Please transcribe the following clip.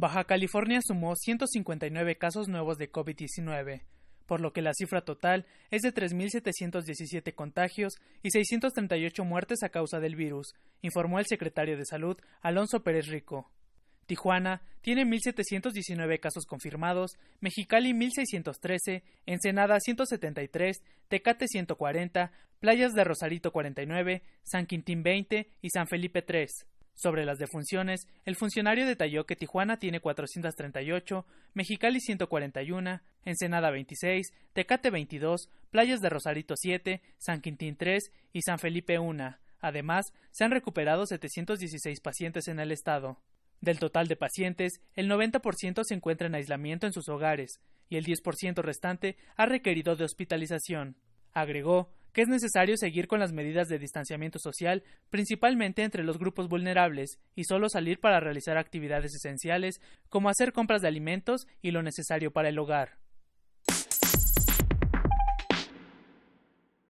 Baja California sumó 159 casos nuevos de COVID-19, por lo que la cifra total es de 3.717 contagios y 638 muertes a causa del virus, informó el secretario de Salud Alonso Pérez Rico. Tijuana tiene 1.719 casos confirmados, Mexicali 1.613, Ensenada 173, Tecate 140, Playas de Rosarito 49, San Quintín 20 y San Felipe 3. Sobre las defunciones, el funcionario detalló que Tijuana tiene 438, Mexicali 141, Ensenada 26, Tecate 22, Playas de Rosarito 7, San Quintín 3 y San Felipe 1. Además, se han recuperado 716 pacientes en el estado. Del total de pacientes, el 90% se encuentra en aislamiento en sus hogares y el 10% restante ha requerido de hospitalización. Agregó que es necesario seguir con las medidas de distanciamiento social, principalmente entre los grupos vulnerables, y solo salir para realizar actividades esenciales como hacer compras de alimentos y lo necesario para el hogar.